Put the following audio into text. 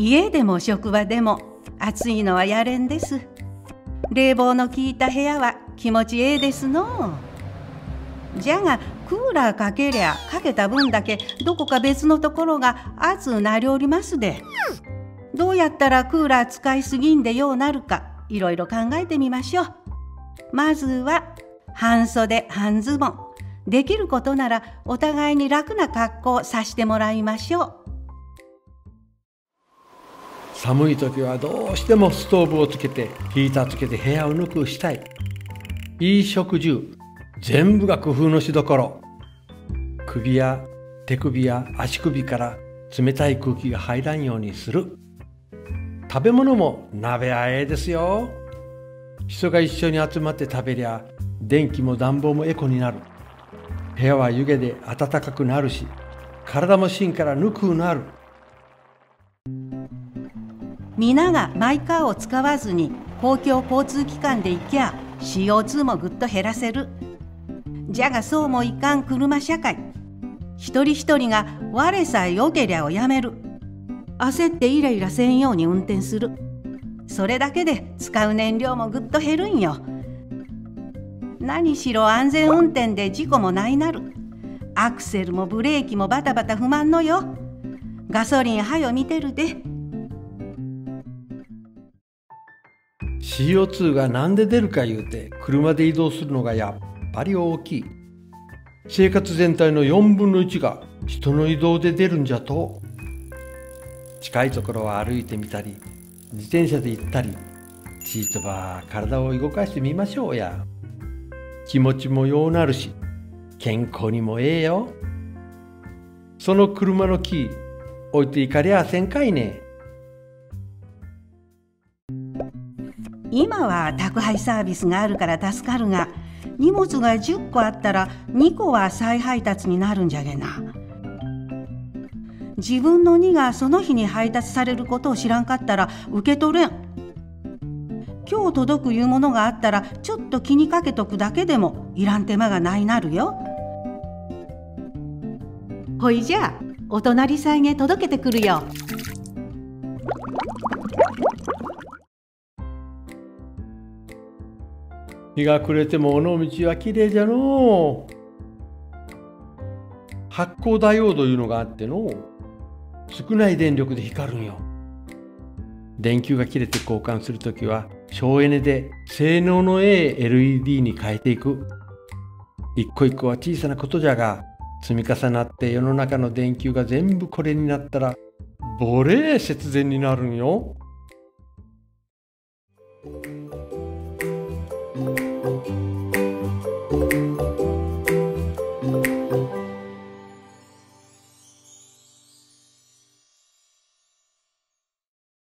家でも職場でも暑いのはやれんです。冷房の効いた部屋は気持ちええですの。じゃがクーラーかけりゃかけた分だけどこか別のところが暑なりおりますで。どうやったらクーラー使いすぎんでようなるかいろいろ考えてみましょう。まずは半袖半ズボン。できることならお互いに楽な格好をさしてもらいましょう。寒い時はどうしてもストーブをつけてヒーターつけて部屋をぬくしたい。いい食住全部が工夫のしどころ。首や手首や足首から冷たい空気が入らんようにする。食べ物も鍋はええですよ。人が一緒に集まって食べりゃ電気も暖房もエコになる。部屋は湯気で暖かくなるし体も芯からぬくうなる。皆がマイカーを使わずに公共交通機関で行きゃ CO2 もぐっと減らせる。じゃがそうもいかん車社会。一人一人が我さえよけりゃをやめる。焦ってイライラせんように運転する。それだけで使う燃料もぐっと減るんよ。何しろ安全運転で事故もないなる。アクセルもブレーキもバタバタ不満のよ。ガソリンはよ見てるで。CO2 が何で出るか言うて車で移動するのがやっぱり大きい。生活全体の4分の1が人の移動で出るんじゃと。近いところは歩いてみたり自転車で行ったりちいとば体を動かしてみましょうや。気持ちもようなるし健康にもええよ。その車のキー置いていかりゃせんかいね。今は宅配サービスがあるから助かるが荷物が10個あったら2個は再配達になるんじゃげな。自分の荷がその日に配達されることを知らんかったら受け取れん。今日届くいうものがあったらちょっと気にかけとくだけでもいらん手間がないなるよ。ほいじゃあお隣さんへ届けてくるよ。日が暮れても尾道はきれいじゃのう。発光ダイオードいうのがあっての少ない電力で光るんよ。電球が切れて交換するときは省エネで性能のええ LED に変えていく。一個一個は小さなことじゃが積み重なって世の中の電球が全部これになったらボレー節電になるんよ。